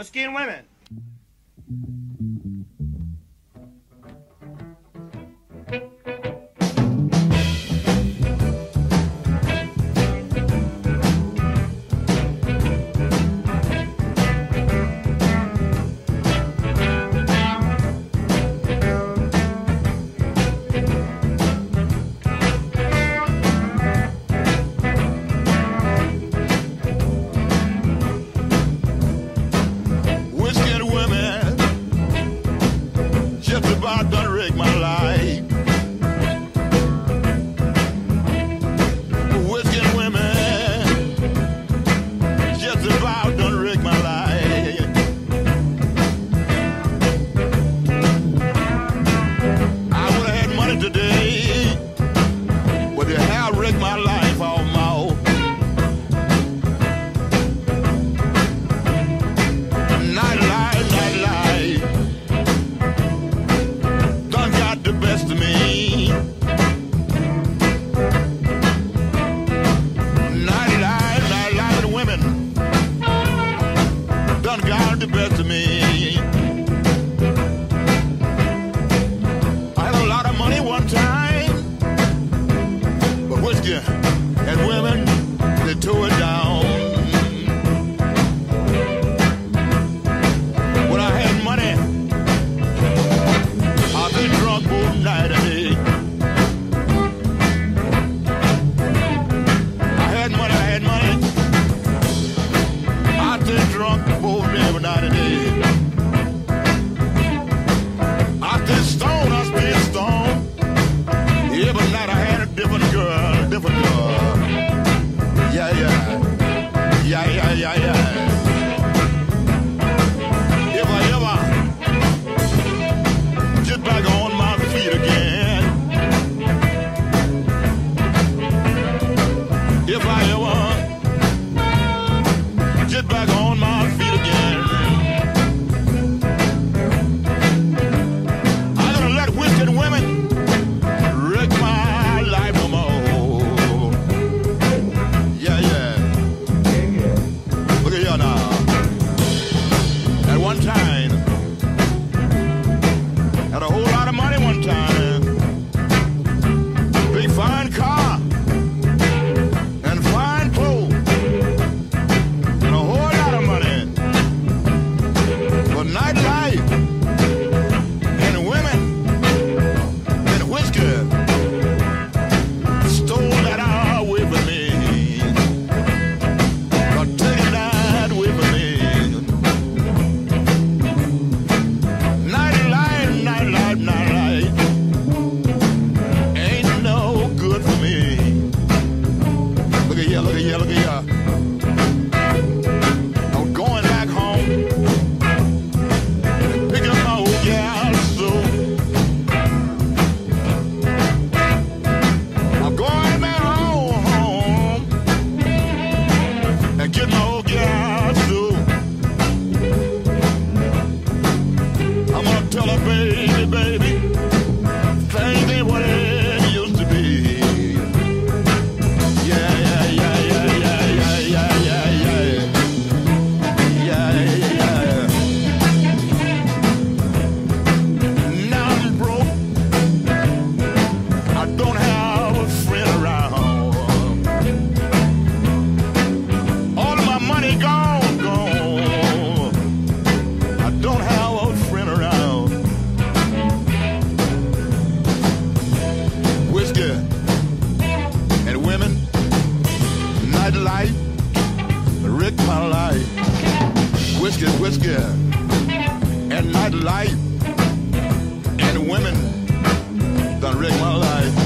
whiskey and women. Done my life. Whiskey women, just about done my life. I would have had money today. back on my feet again. I'm gonna let wicked women wreck my life no more. Yeah, yeah. Look at you now. nightlife. baby, baby. is whiskey and nightlife and women done rigged my life.